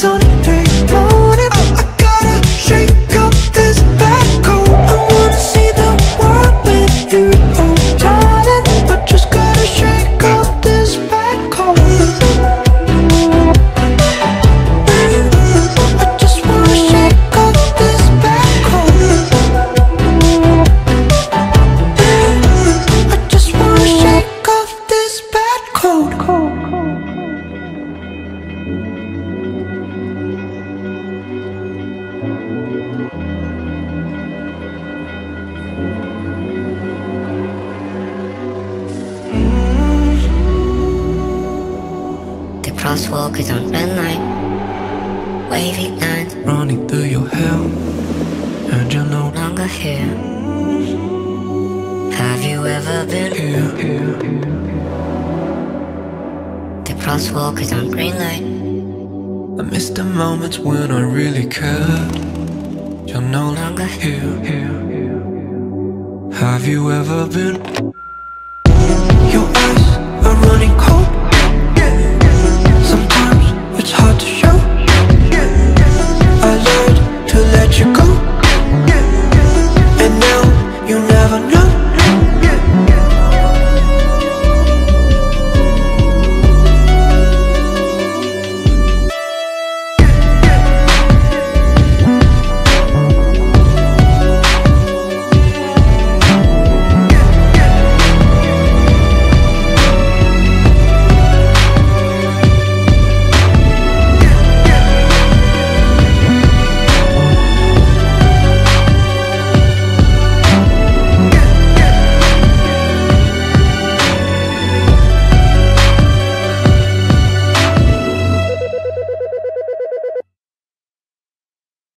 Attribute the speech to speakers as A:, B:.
A: coast on sunny day
B: The crosswalkers on red light, wavy lines
A: Running through your hair, and you're no
B: longer here. Have you ever been?
A: here, here.
B: The crosswalkers on green light,
A: I miss the moments when I really cared. You're no longer here, here, here. Have you ever been?